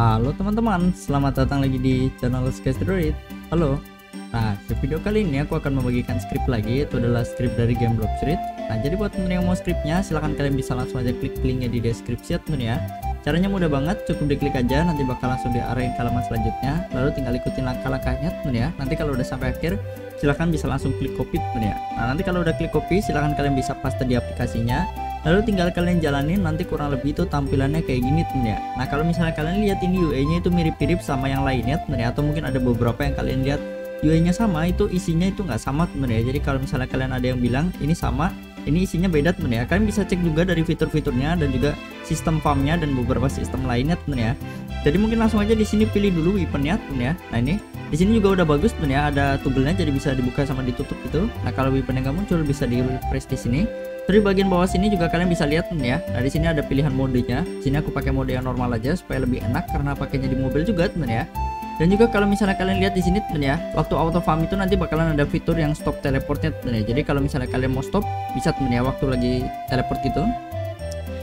Halo teman-teman, selamat datang lagi di channel Sketch Droid. Halo. Nah, di video kali ini aku akan membagikan skrip lagi, itu adalah skrip dari game Block Street. Nah, jadi buat teman yang mau skripnya, silahkan kalian bisa langsung aja klik linknya di deskripsi ya teman ya. Caranya mudah banget, cukup diklik aja, nanti bakal langsung diarahin ke halaman selanjutnya. Lalu tinggal ikutin langkah-langkahnya teman ya. Nanti kalau udah sampai akhir, silahkan bisa langsung klik copy teman ya. Nah, nanti kalau udah klik copy, silahkan kalian bisa paste di aplikasinya lalu tinggal kalian jalanin nanti kurang lebih itu tampilannya kayak gini temen ya. Nah kalau misalnya kalian lihat ini UI nya itu mirip-mirip sama yang lainnya temen ya atau mungkin ada beberapa yang kalian lihat UI nya sama itu isinya itu nggak sama temen ya. Jadi kalau misalnya kalian ada yang bilang ini sama ini isinya beda temen ya. Kalian bisa cek juga dari fitur-fiturnya dan juga sistem farmnya dan beberapa sistem lainnya temen ya. Jadi mungkin langsung aja di sini pilih dulu weaponnya temen ya. Nah ini. Di sini juga udah bagus temen ya. Ada toggle-nya jadi bisa dibuka sama ditutup gitu. Nah kalau weapon yang nggak muncul bisa di refresh di sini. Terus bagian bawah sini juga kalian bisa lihat nih ya. Nah di sini ada pilihan modenya. Di sini aku pakai mode yang normal aja supaya lebih enak karena pakainya di mobil juga temen ya. Dan juga kalau misalnya kalian lihat di sini temen ya, waktu auto farm itu nanti bakalan ada fitur yang stop teleportnya temen ya. Jadi kalau misalnya kalian mau stop bisa temen ya waktu lagi teleport gitu.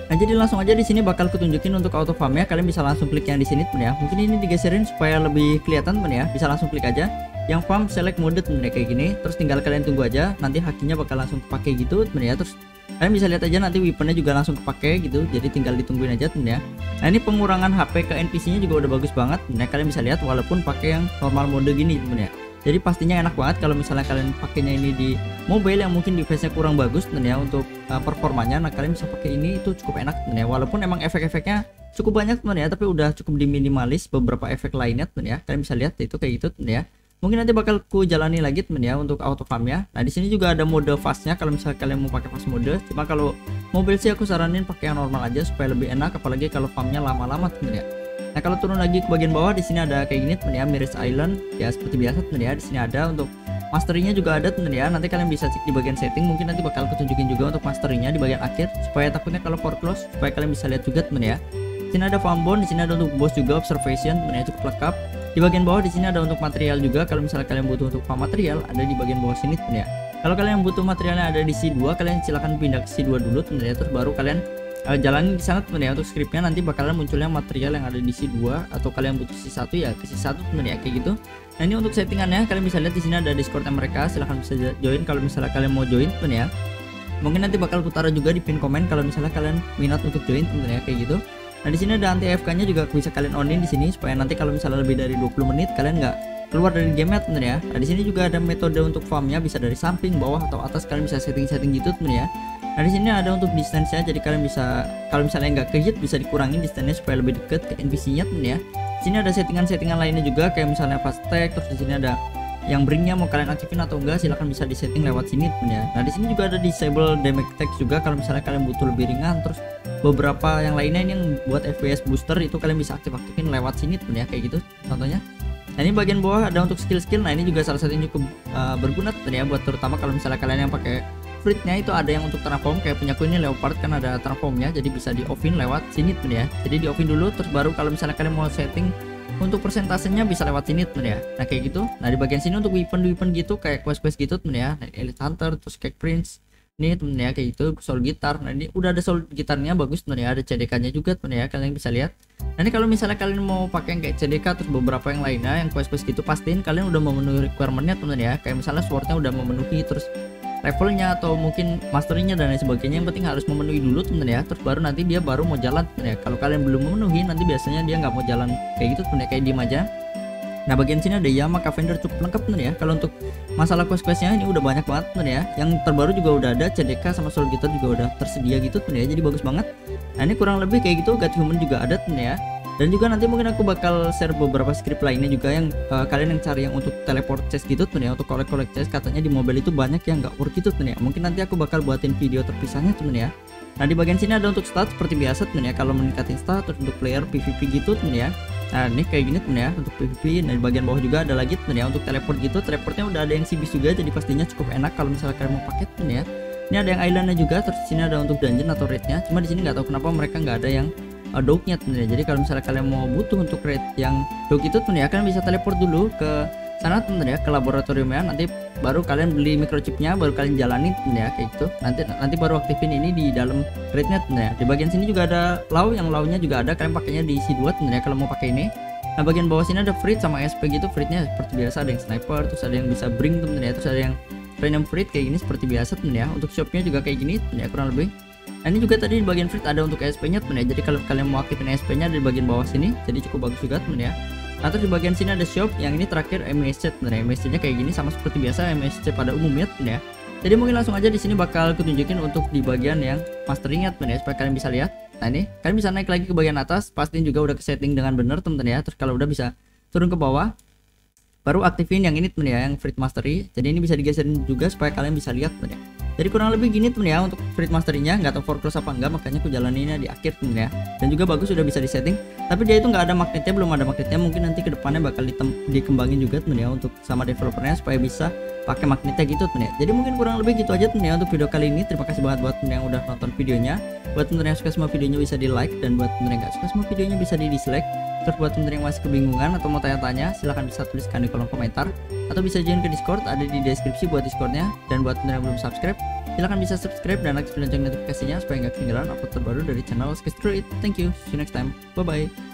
Nah jadi langsung aja di sini bakal kutunjukin untuk auto farm ya. Kalian bisa langsung klik yang di sini temen ya. Mungkin ini digeserin supaya lebih kelihatan temen ya. Bisa langsung klik aja yang farm select mode temen ya kayak gini terus tinggal kalian tunggu aja nanti hakinya bakal langsung kepake gitu temen ya terus kalian bisa lihat aja nanti weaponnya juga langsung kepake gitu. Jadi tinggal ditungguin aja temen ya. Nah ini pengurangan HP ke NPC nya juga udah bagus banget. Nah kalian bisa lihat walaupun pakai yang normal mode gini temen ya. Jadi pastinya enak banget kalau misalnya kalian pakainya ini di mobile yang mungkin device-nya kurang bagus temen ya untuk uh, performanya. Nah kalian bisa pakai ini itu cukup enak temen ya. Walaupun emang efek-efeknya cukup banyak temen ya tapi udah cukup diminimalis beberapa efek lainnya temen ya. Kalian bisa lihat itu kayak gitu temen ya mungkin nanti bakal ku jalani lagi temen ya untuk auto farm ya. Nah di sini juga ada mode fastnya kalau misalnya kalian mau pakai fast mode. Cuma kalau mobil sih aku saranin pakai yang normal aja supaya lebih enak apalagi kalau farmnya lama-lama temen ya. Nah kalau turun lagi ke bagian bawah di sini ada kayak gini temen ya Miris Island. Ya seperti biasa temen ya di sini ada. Untuk masteringnya juga ada temen ya. Nanti kalian bisa cek di bagian setting mungkin nanti bakal aku tunjukin juga untuk masteringnya di bagian akhir. Supaya takutnya kalau foreclose supaya kalian bisa lihat juga temen ya. Di sini ada farm bone di sini ada untuk boss juga observation temen ya cukup lengkap di bagian bawah di sini ada untuk material juga. Kalau misalnya kalian butuh untuk farm material ada di bagian bawah sini ya. Kalau kalian butuh materialnya ada di C2 kalian silahkan pindah ke C2 dulu teman ya. Terus baru kalian uh, jalanin di sana teman ya. Untuk scriptnya nanti bakalan munculnya material yang ada di C2 atau kalian butuh C1 ya ke C1 teman ya kayak gitu. Nah ini untuk settingannya kalian bisa lihat di sini ada discordnya mereka. Silahkan bisa join kalau misalnya kalian mau join teman ya. Mungkin nanti bakal putaran juga di pin komen kalau misalnya kalian minat untuk join teman ya kayak gitu Nah di sini ada anti AFK nya juga bisa kalian onin di sini supaya nanti kalau misalnya lebih dari 20 menit kalian nggak keluar dari game temen ya. Nah di sini juga ada metode untuk farmnya bisa dari samping, bawah atau atas kalian bisa setting-setting gitu temen ya. Nah di sini ada untuk distance nya jadi kalian bisa kalau misalnya nggak ke hit bisa dikurangin distance supaya lebih deket ke NPC nya temen ya. Di sini ada settingan-settingan lainnya juga kayak misalnya fast tag terus di sini ada yang bringnya mau kalian aktifin atau enggak silahkan bisa disetting lewat sini temen ya nah di sini juga ada disable damage text juga kalau misalnya kalian butuh lebih ringan terus beberapa yang lainnya ini yang buat FPS booster itu kalian bisa aktif-aktifin lewat sini temen ya kayak gitu contohnya. Nah ini bagian bawah ada untuk skill-skill. Nah ini juga salah satu yang cukup uh, berguna temen ya buat terutama kalau misalnya kalian yang pakai fruitnya itu ada yang untuk transform kayak punya ini leopard kan ada transformnya jadi bisa di offin lewat sini temen ya. Jadi di offin dulu terus baru kalau misalnya kalian mau setting untuk persentasenya bisa lewat sini temen ya. Nah kayak gitu. Nah di bagian sini untuk weapon weapon gitu kayak quest quest gitu temen ya. Nah, elite hunter terus kayak prince ini temen ya kayak gitu soul gitar. Nah ini udah ada soul gitarnya bagus. Temen ya ada CDK nya juga temen ya kalian bisa lihat. Nah ini kalau misalnya kalian mau pakai yang kayak CDK terus beberapa yang lainnya yang quest quest gitu pastiin kalian udah memenuhi requirementnya temen ya. Kayak misalnya swordnya udah memenuhi terus levelnya atau mungkin masteringnya dan lain sebagainya yang penting harus memenuhi dulu temen ya. Terus baru nanti dia baru mau jalan ya. Kalau kalian belum memenuhi nanti biasanya dia nggak mau jalan kayak gitu temen ya. Kayak diem aja nah bagian sini ada Yama Vendor cukup lengkap temen ya. Kalau untuk masalah quest questnya ini udah banyak banget temen ya. Yang terbaru juga udah ada CDK sama Soul Guitar juga udah tersedia gitu temen ya. Jadi bagus banget. Nah ini kurang lebih kayak gitu God Human juga ada temen ya. Dan juga nanti mungkin aku bakal share beberapa script lainnya juga yang uh, kalian yang cari yang untuk teleport chest gitu tuh ya. Untuk collect collect chest katanya di mobile itu banyak yang nggak work itu tuh ya. Mungkin nanti aku bakal buatin video terpisahnya tuh ya. Nah di bagian sini ada untuk stat seperti biasa tuh ya. Kalau meningkatin stat untuk player PVP gitu tuh ya nah ini kayak gini tuh ya untuk PVP nah di bagian bawah juga ada lagi tuh ya untuk teleport gitu. Teleportnya udah ada yang sibis juga jadi pastinya cukup enak kalau misalnya kalian mau paket tuh ya. Ini ada yang islandnya juga terus sini ada untuk dungeon atau raidnya. Cuma di sini nggak tahu kenapa mereka nggak ada yang uh, dognya temen ya. Jadi kalau misalnya kalian mau butuh untuk rate yang dog itu temen ya kalian bisa teleport dulu ke sana teman ya ke laboratoriumnya nanti baru kalian beli microchipnya baru kalian jalani ya kayak gitu. Nanti nanti baru aktifin ini di dalam teman ya di bagian sini juga ada lau yang launya juga ada kalian pakainya di C2 teman ya kalau mau pakai ini. Nah bagian bawah sini ada frit sama SP gitu fritnya seperti biasa ada yang sniper terus ada yang bisa bring teman ya terus ada yang random frit kayak gini seperti biasa teman ya untuk shopnya juga kayak gini teman ya kurang lebih. Nah ini juga tadi di bagian frit ada untuk SP nya teman ya Jadi kalau kalian mau aktifin SP nya di bagian bawah sini Jadi cukup bagus juga teman ya Nah terus di bagian sini ada shop yang ini terakhir MSC teman ya MSC nya kayak gini sama seperti biasa MSC pada umumnya teman ya. Jadi mungkin langsung aja di sini bakal aku tunjukin untuk di bagian yang masteringnya teman ya Supaya kalian bisa lihat. Nah ini kalian bisa naik lagi ke bagian atas Pastiin juga udah ke setting dengan benar teman ya. Terus kalau udah bisa turun ke bawah baru aktifin yang ini temen ya yang Frit Mastery jadi ini bisa digeserin juga supaya kalian bisa lihat temen ya jadi kurang lebih gini temen ya untuk Frit Mastery-nya nggak tahu for close apa enggak makanya aku jalaninnya di akhir temen ya. Dan juga bagus sudah bisa disetting. Tapi dia itu nggak ada magnetnya belum ada magnetnya. Mungkin nanti ke depannya bakal dikembangin juga temen ya untuk sama developernya supaya bisa pakai magnetnya gitu temen ya. Jadi mungkin kurang lebih gitu aja temen ya untuk video kali ini. Terima kasih banget buat temen yang udah nonton videonya. Buat temen yang suka semua videonya bisa di like dan buat temen yang gak suka semua videonya bisa di dislike Terus buat yang masih kebingungan atau mau tanya-tanya, silahkan bisa tuliskan di kolom komentar atau bisa join ke Discord ada di deskripsi buat Discordnya. Dan buat teman yang belum subscribe, silahkan bisa subscribe dan aktifkan lonceng notifikasinya supaya nggak ketinggalan upload terbaru dari channel Sketch Thank you, see you next time, bye bye.